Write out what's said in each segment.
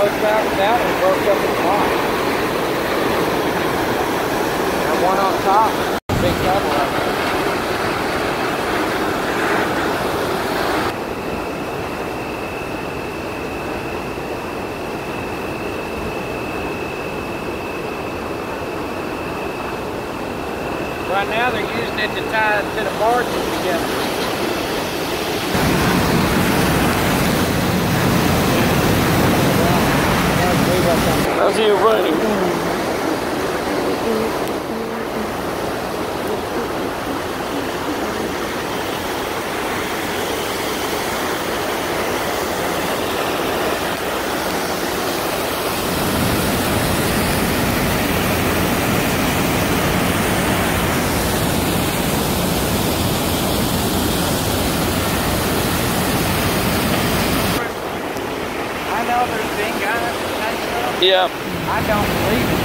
push back down and broke up the top. And one on top, big double up there. Right now they're using it to tie it to the barges together. How's I don't believe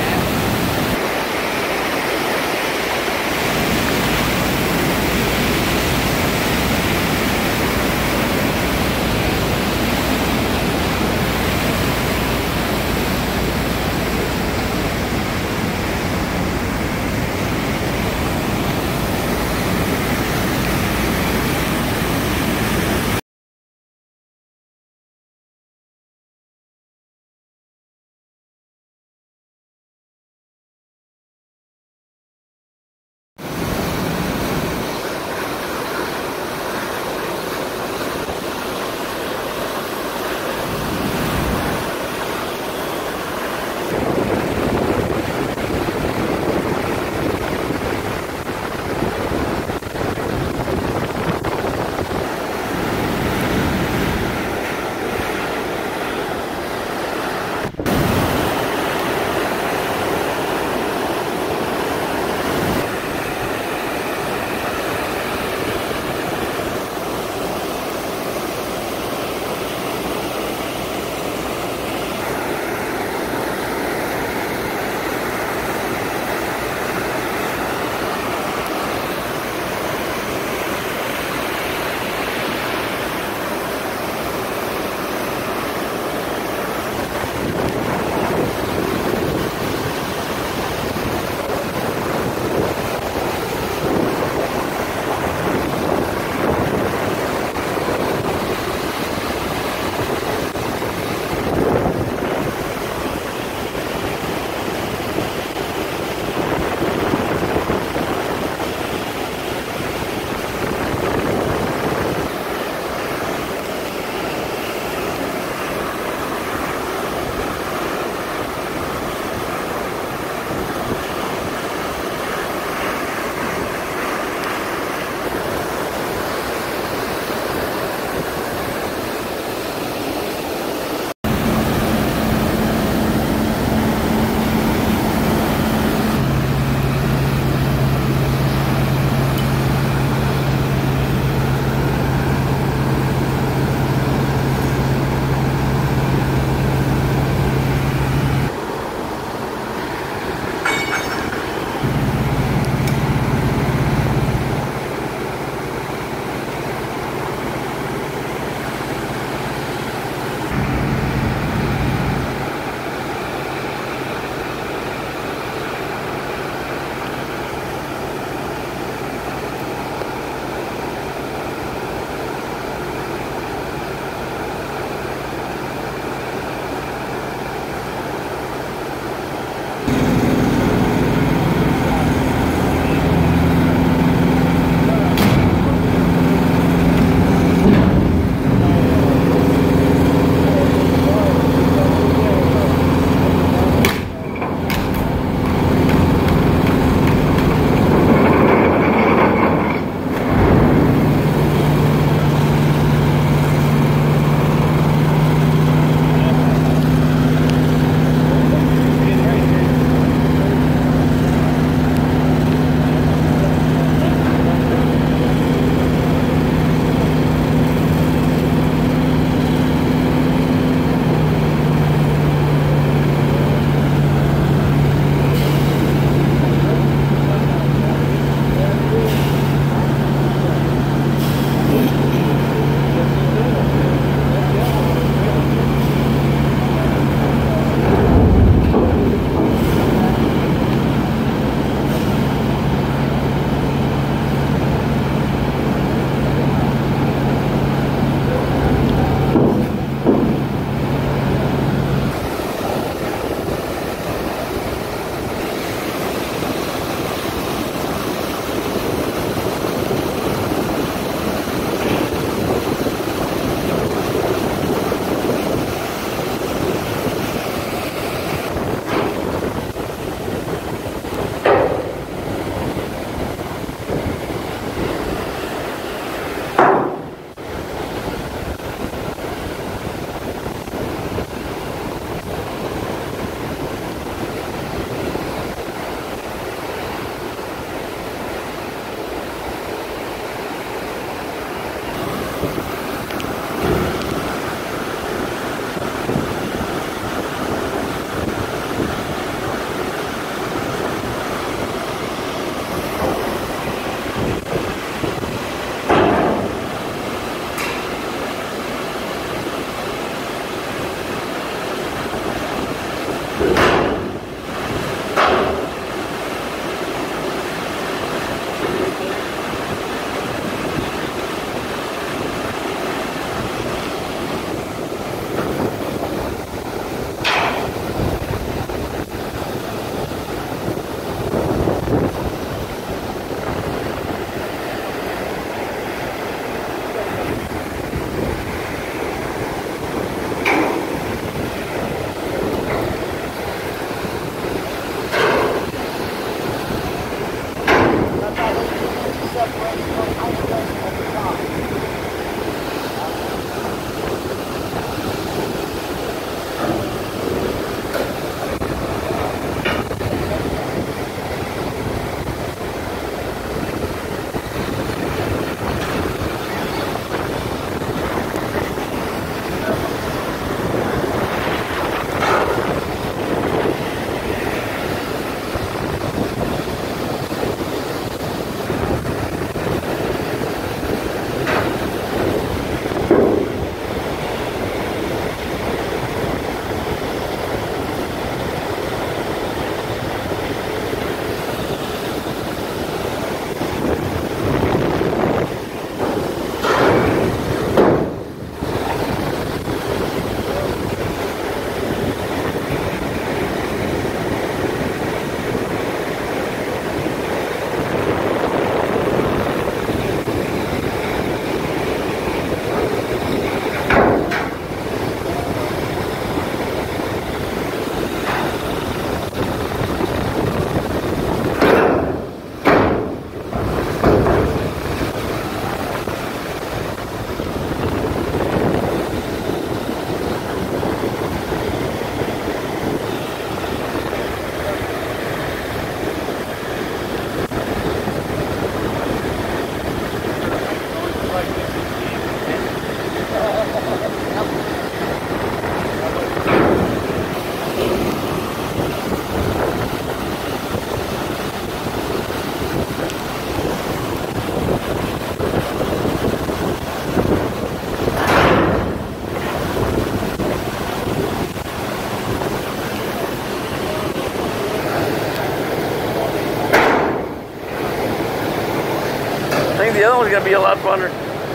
it. one's gonna be a lot funner.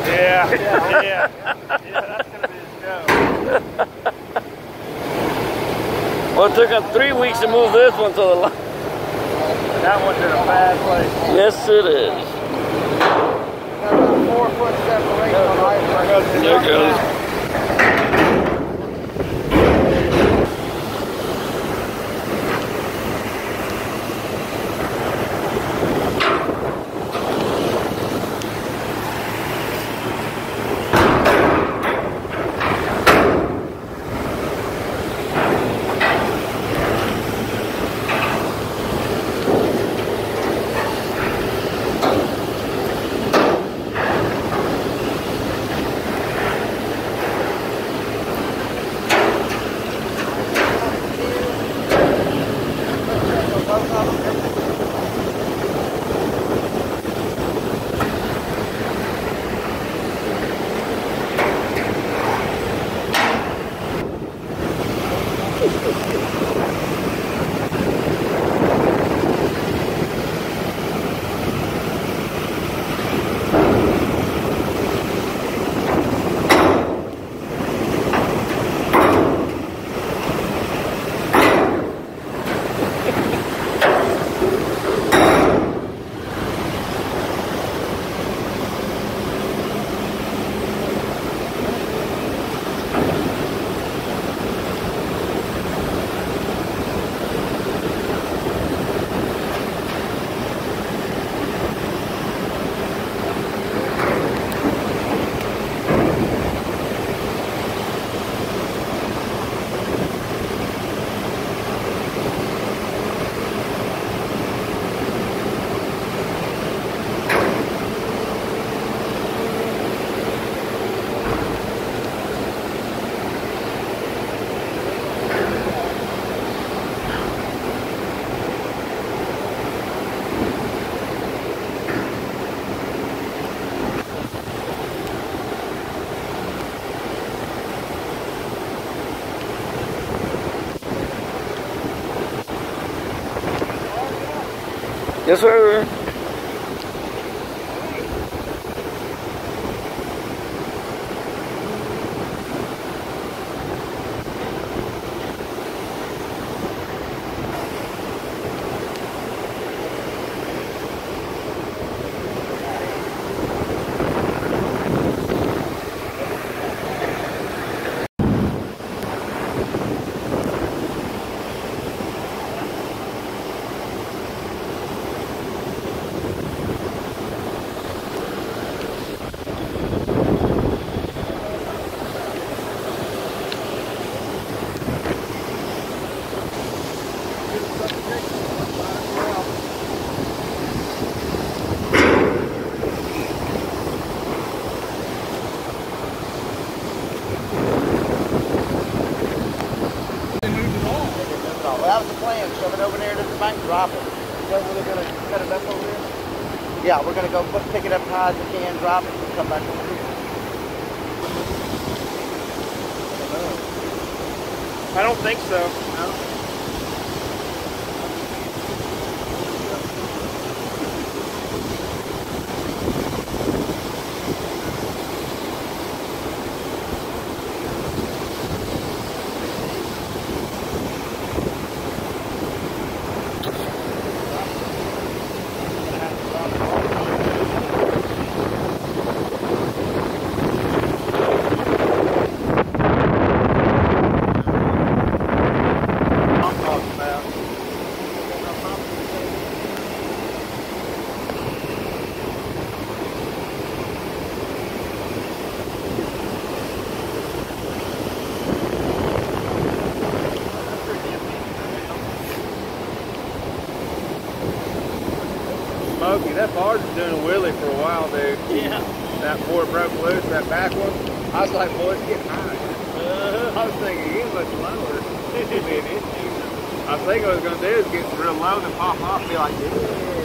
Yeah, yeah, yeah. yeah that's gonna be the show. Well, it took us three weeks to move this one to the line. That one's in a bad place. Yes, it is. Four foot separation There it goes. Yes, sir. Well, that was the it over there to the bank, drop it. Is that where they're gonna cut it up over there? Yeah, we're gonna go pick it up high as we can, drop it, and come back over here. I don't think so. I'm That barge was doing a wheelie for a while, dude. Yeah. That it broke loose, that back one. I was like, boy, it's getting high. Uh-huh. I was thinking, you much lower. It'd be an issue. I think what I was going to do is get real low and pop off and be like, yeah.